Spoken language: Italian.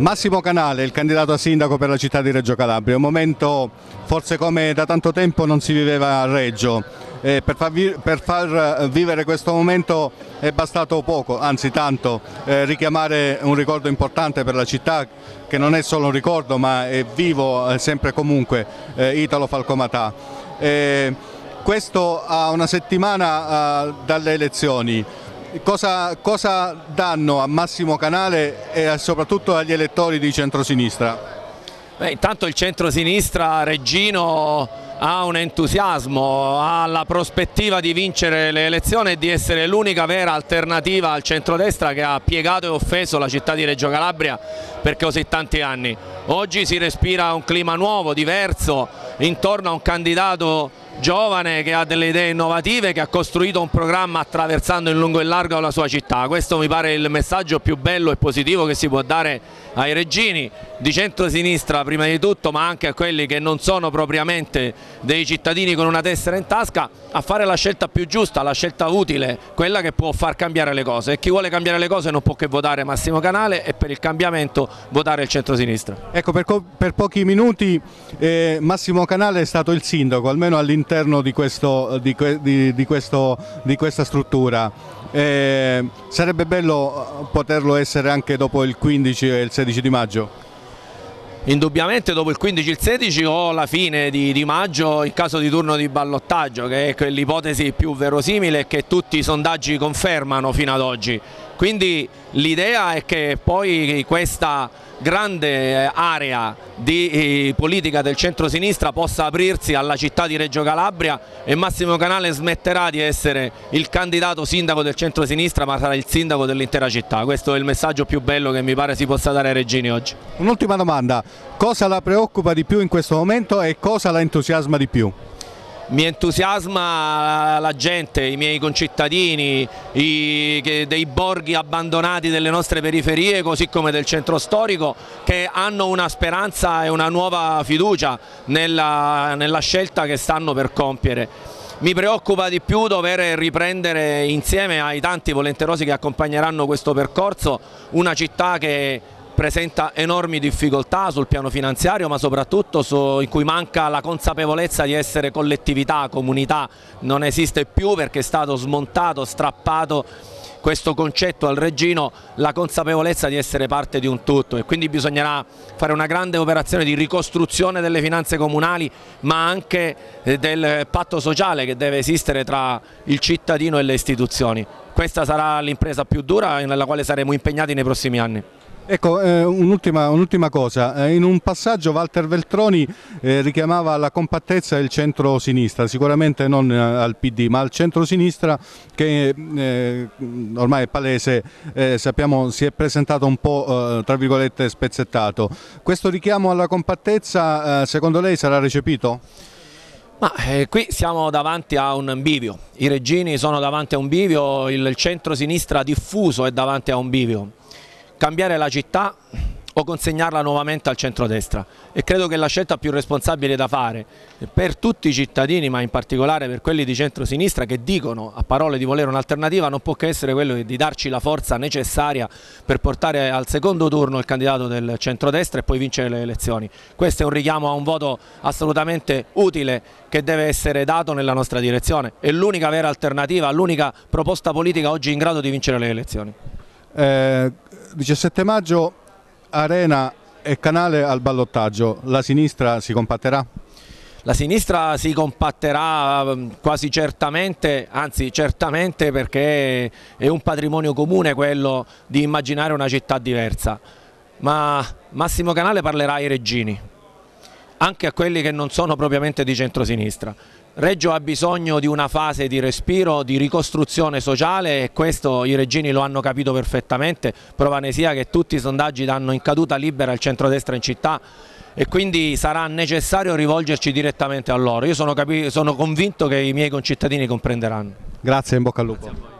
Massimo Canale, il candidato a sindaco per la città di Reggio Calabria, un momento forse come da tanto tempo non si viveva a Reggio. Eh, per, far per, far vivere questo momento è bastato poco, anzi tanto, eh, richiamare un ricordo importante per la città che non è solo un ricordo ma è vivo eh, sempre e comunque, eh, Italo Falcomatà. Eh, questo a una settimana eh, dalle elezioni, Cosa, cosa, danno a Massimo Canale e soprattutto agli elettori di centrosinistra? Beh, intanto il centrosinistra Reggino ha un entusiasmo, ha la prospettiva di vincere le elezioni e di essere l'unica vera alternativa al centrodestra che ha piegato e offeso la città di Reggio Calabria per così tanti anni. Oggi si respira un clima nuovo, diverso, intorno a un candidato giovane che ha delle idee innovative, che ha costruito un programma attraversando in lungo e largo la sua città. Questo mi pare il messaggio più bello e positivo che si può dare ai reggini, di centro-sinistra prima di tutto, ma anche a quelli che non sono propriamente dei cittadini con una tessera in tasca, a fare la scelta più giusta, la scelta utile, quella che può far cambiare le cose. E chi vuole cambiare le cose non può che votare Massimo Canale e per il cambiamento votare il centro-sinistra. Ecco, per, per, pochi minuti eh, Massimo Canale è stato il sindaco, almeno all'interno di, di, di, di questa struttura. Eh, sarebbe bello poterlo essere anche dopo il 15 e il 16 di maggio? Indubbiamente dopo il 15 e il 16 o la fine di, di, maggio in caso di turno di ballottaggio che è l'ipotesi più verosimile e che tutti i sondaggi confermano fino ad oggi. Quindi l'idea è che poi questa grande eh, area di eh, politica del centro-sinistra possa aprirsi alla città di Reggio Calabria e Massimo Canale smetterà di essere il candidato sindaco del centro-sinistra ma sarà il sindaco dell'intera città. Questo è il messaggio più bello che mi pare si possa dare ai Reggini oggi. Un'ultima domanda, cosa la preoccupa di più in questo momento e cosa la entusiasma di più? Mi entusiasma la gente, i miei concittadini, i, dei borghi abbandonati delle nostre periferie così come del centro storico che hanno una speranza e una nuova fiducia nella, nella scelta che stanno per compiere. Mi preoccupa di più dover riprendere insieme ai tanti volenterosi che accompagneranno questo percorso una città che presenta enormi difficoltà sul piano finanziario ma soprattutto in cui manca la consapevolezza di essere collettività, comunità, non esiste più perché è stato smontato, strappato questo concetto al Reggino la consapevolezza di essere parte di un tutto e quindi bisognerà fare una grande operazione di ricostruzione delle finanze comunali ma anche eh, del patto sociale che deve esistere tra il cittadino e le istituzioni. Questa sarà l'impresa più dura nella quale saremo impegnati nei prossimi anni. Ecco, eh, un'ultima, un cosa, eh, in un passaggio Walter Veltroni eh, richiamava la compattezza del centro-sinistra, sicuramente non eh, al PD ma al centro-sinistra che eh, ormai è palese, sappiamo si è presentato un po' tra virgolette spezzettato. Questo richiamo alla compattezza secondo lei sarà recepito? Ma, eh, qui siamo davanti a un bivio, i reggini sono davanti a un bivio, il centro-sinistra diffuso è davanti a un bivio cambiare la città o consegnarla nuovamente al centrodestra e credo che la scelta più responsabile da fare per tutti i cittadini ma in particolare per quelli di centrosinistra che dicono a parole di volere un'alternativa non può che essere quello di darci la forza necessaria per portare al secondo turno il candidato del centrodestra e poi vincere le elezioni. Questo è un richiamo a un voto assolutamente utile che deve essere dato nella nostra direzione, è l'unica vera alternativa, l'unica proposta politica oggi in grado di vincere le elezioni. Eh, 17 maggio Arena e Canale al ballottaggio, la sinistra si compatterà? La sinistra si compatterà mm, quasi certamente, anzi certamente perché è un patrimonio comune quello di immaginare una città diversa, ma Massimo Canale parlerà ai reggini, anche a quelli che non sono propriamente di centrosinistra. Reggio ha bisogno di una fase di respiro, di ricostruzione sociale e questo i reggini lo hanno capito perfettamente, prova ne sia che tutti i sondaggi danno in caduta libera il centrodestra in città e quindi sarà necessario rivolgerci direttamente a loro. Io sono, sono convinto che i miei concittadini comprenderanno. Grazie, in bocca al lupo.